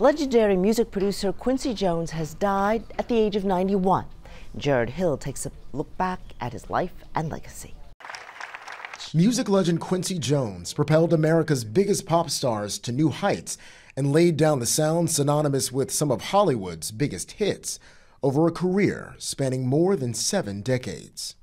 Legendary music producer Quincy Jones has died at the age of 91. Jared Hill takes a look back at his life and legacy. Music legend Quincy Jones propelled America's biggest pop stars to new heights and laid down the sound synonymous with some of Hollywood's biggest hits over a career spanning more than seven decades.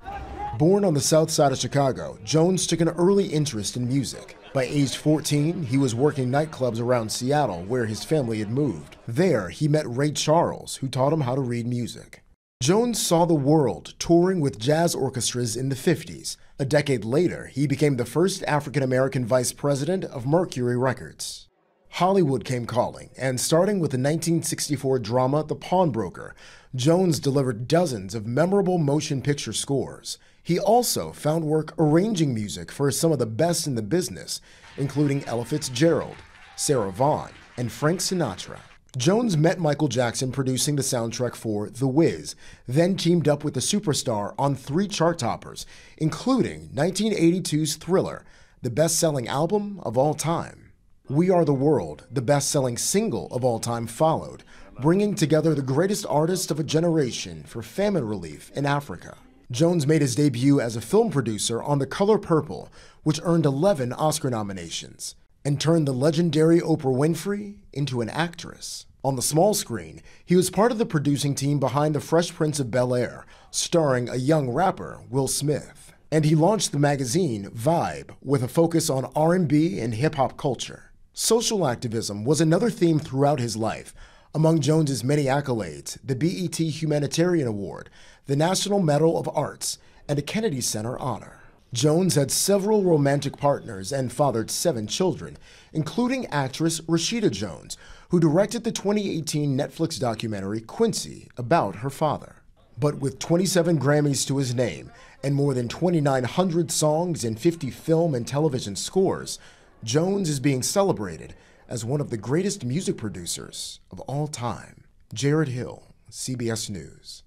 Born on the south side of Chicago, Jones took an early interest in music. By age 14, he was working nightclubs around Seattle where his family had moved. There, he met Ray Charles, who taught him how to read music. Jones saw the world touring with jazz orchestras in the 50s. A decade later, he became the first African American vice president of Mercury Records. Hollywood came calling, and starting with the 1964 drama The Pawnbroker, Jones delivered dozens of memorable motion picture scores. He also found work arranging music for some of the best in the business, including Ella Fitzgerald, Sarah Vaughan, and Frank Sinatra. Jones met Michael Jackson producing the soundtrack for The Wiz, then teamed up with the superstar on three chart toppers, including 1982's Thriller, the best selling album of all time. We Are the World, the best selling single of all time, followed, bringing together the greatest artists of a generation for famine relief in Africa. Jones made his debut as a film producer on The Color Purple, which earned 11 Oscar nominations, and turned the legendary Oprah Winfrey into an actress. On the small screen, he was part of the producing team behind The Fresh Prince of Bel Air, starring a young rapper, Will Smith. And he launched the magazine Vibe with a focus on R&B and hip-hop culture. Social activism was another theme throughout his life, among Jones's many accolades, the BET Humanitarian Award, the National Medal of Arts, and a Kennedy Center honor. Jones had several romantic partners and fathered seven children, including actress Rashida Jones, who directed the 2018 Netflix documentary Quincy about her father. But with 27 Grammys to his name and more than 2,900 songs and 50 film and television scores, Jones is being celebrated as one of the greatest music producers of all time. Jared Hill, CBS News.